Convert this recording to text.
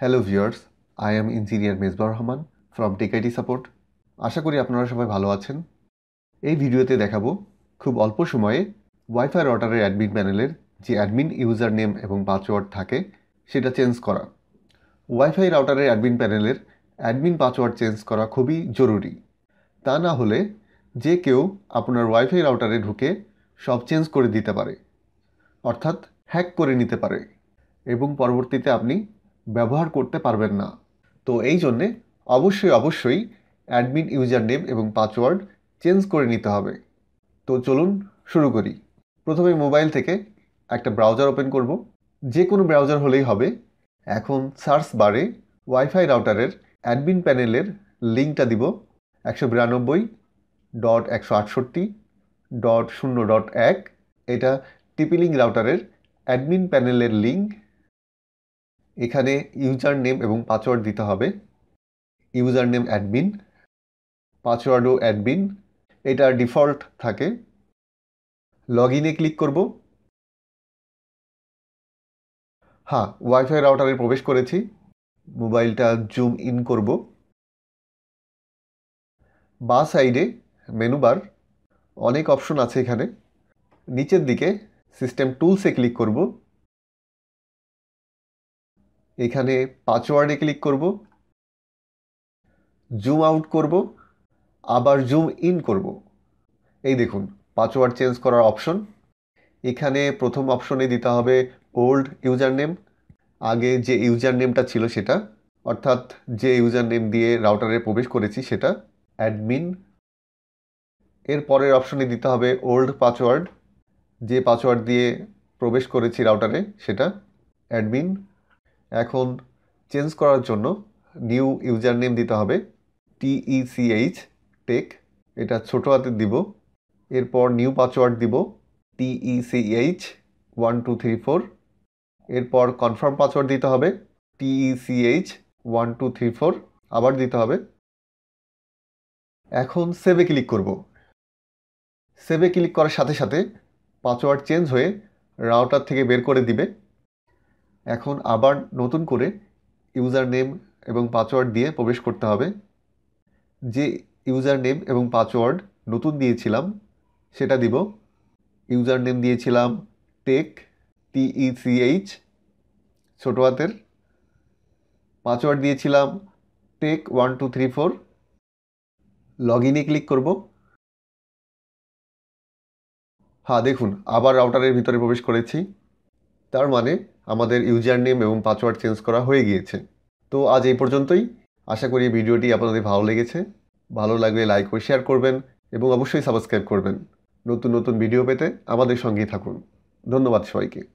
Hello viewers I am engineer Mezba Rahman from tech IT support আশা করি আপনারা সবাই ভালো আছেন। এই ভিডিওতে দেখাবো খুব অল্প সময়ে ওয়াইফাই রাউটারের অ্যাডমিন প্যানেলের যে অ্যাডমিন ইউজার নেম এবং পাসওয়ার্ড থাকে, সেটা চেঞ্জ করা। ওয়াইফাই রাউটারের অ্যাডমিন প্যানেলের অ্যাডমিন পাসওয়ার্ড চেঞ্জ করা খুবই জরুরি। তা না হলে যে কেউ আপনার ওয়াইফাই রাউটারে ঢুকে সব চেঞ্জ করে দিতে পারে, অর্থাৎ হ্যাক করে নিতে পারে। এবং পরবর্তীতে আপনি ব্যবহার করতে পারবেন না। তো এই জন্যে অবশ্যই অবশ্যই অ্যাডমিন ইউজার নেম এবং পাসওয়ার্ড চেঞ্জ করে নিতে হবে। তো চলুন শুরু করি। প্রথমে মোবাইল থেকে একটা ব্রাউজার ওপেন করব। যে কোনো ব্রাউজার হলেই হবে। এখন সার্চ বারে ওয়াইফাই রাউটারের অ্যাডমিন প্যানেলের লিঙ্কটা দিব। একশো বিরানব্বই ডট একশো আটষট্টি ডট শূন্য ডট এক। এটা টিপিলিং রাউটারের অ্যাডমিন প্যানেলের লিঙ্ক এখানে ইউজার নেম এবং পাসওয়ার্ড দিতে হবে। ইউজার নেম অ্যাডমিন পাসওয়ার্ডও অ্যাডমিন এটা ডিফল্ট থাকে। লগ ইনে ক্লিক করব। হ্যাঁ ওয়াইফাই রাউটারে প্রবেশ করেছি। মোবাইলটা জুম ইন করব। বা সাইডে মেনু বার অনেক অপশন আছে এখানে। নিচের দিকে সিস্টেম টুলসে ক্লিক করব। এখানে পাসওয়ার্ডে ক্লিক করব জুম আউট করব, আবার জুম ইন করব। এই দেখুন পাসওয়ার্ড চেঞ্জ করার অপশন এখানে প্রথম অপশনে দিতে হবে ওল্ড ইউজার নেম আগে যে ইউজার নেমটা ছিল সেটা, অর্থাৎ যে ইউজার নেম দিয়ে রাউটারে প্রবেশ করেছি সেটা অ্যাডমিন এর পরের অপশনে দিতে হবে ওল্ড পাসওয়ার্ড যে পাসওয়ার্ড দিয়ে প্রবেশ করেছি রাউটারে সেটা অ্যাডমিন এখন চেঞ্জ করার জন্য নিউ ইউজার নেম দিতে হবে টিইসিএইচ টেক এটা ছোটো হাতে দিব। এরপর নিউ পাসওয়ার্ড দিব T E C H one two three four এরপর কনফার্ম পাসওয়ার্ড দিতে হবে T E C H one two three four আবার দিতে হবে। এখন সেভে ক্লিক করব। সেভে ক্লিক করার সাথে সাথে পাসওয়ার্ড চেঞ্জ হয়ে রাউটার থেকে বের করে দিবে। এখন আবার নতুন করে ইউজার নেম এবং পাসওয়ার্ড দিয়ে প্রবেশ করতে হবে। যে ইউজার নেম এবং পাসওয়ার্ড নতুন দিয়েছিলাম, সেটা দিব। ইউজার নেম দিয়েছিলাম tech, T E C H, ছোটো হাতের। পাসওয়ার্ড দিয়েছিলাম tech one two three four. Log ইনে ক্লিক করব। হ্যাঁ দেখুন, আবার রাউটারের ভিতরে প্রবেশ করেছি। তার মানে আমাদের ইউজার নেম এবং পাসওয়ার্ড চেঞ্জ করা হয়ে গিয়েছে। তো আজ এই পর্যন্তই। আশা করি ভিডিওটি আপনাদের ভালো লেগেছে। ভালো লাগলে লাইক ও শেয়ার করবেন এবং অবশ্যই সাবস্ক্রাইব করবেন। নতুন নতুন ভিডিও পেতে আমাদের সঙ্গেই থাকুন। ধন্যবাদ সবাইকে।